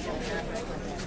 頑張れ。